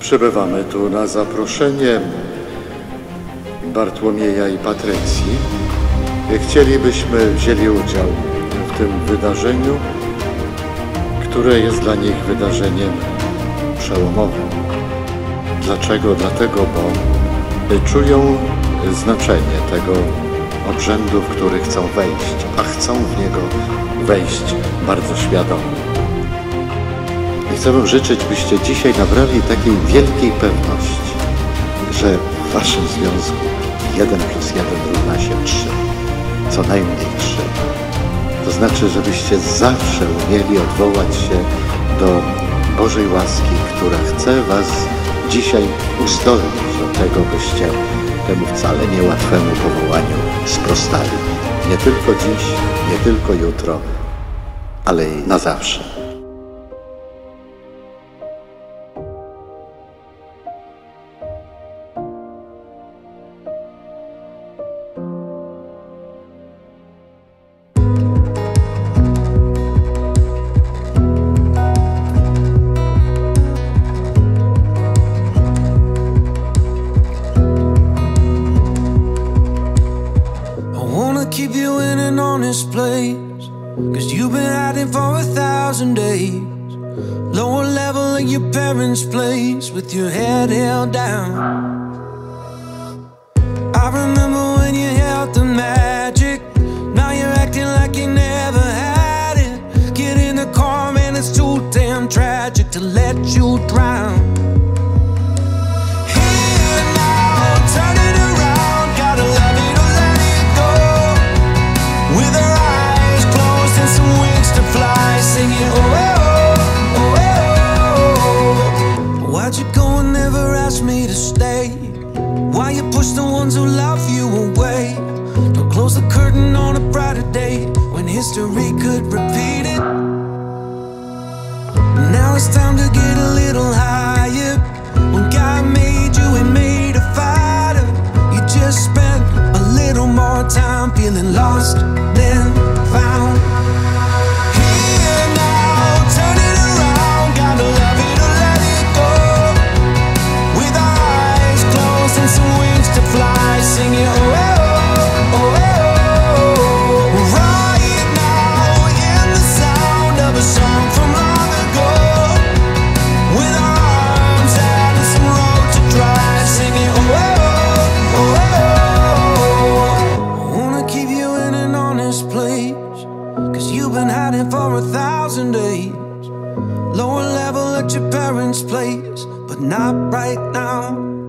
Przybywamy tu na zaproszenie Bartłomieja i Patrycji. Chcielibyśmy wzięli udział w tym wydarzeniu, które jest dla nich wydarzeniem przełomowym. Dlaczego? Dlatego, bo czują znaczenie tego obrzędu, w który chcą wejść, a chcą w niego wejść bardzo świadomie. I chcę Wam życzyć, byście dzisiaj nabrali takiej wielkiej pewności, że w Waszym związku 1 plus 1 równa się 3, co najmniej 3. To znaczy, żebyście zawsze umieli odwołać się do Bożej łaski, która chce Was dzisiaj uzdolnić do tego, byście temu wcale niełatwemu powołaniu sprostali. Nie tylko dziś, nie tylko jutro, ale i na zawsze. Keep you in an honest place. Cause you've been hiding for a thousand days. Lower level in your parents' place with your head held down. I remember when you held the magic. Now you're acting like you never had it. Get in the car, man, it's too damn tragic to let you drown. Singing oh eh, oh oh eh, oh. Why'd you go and never ask me to stay? Why you push the ones who love you away? Don't close the curtain on a brighter day when history could repeat it. Now it's time to get a little higher. When God made you, He made a fighter. You just spent a little more time feeling lost than found. You've been hiding for a thousand days. Lower level at your parents' place, but not right now.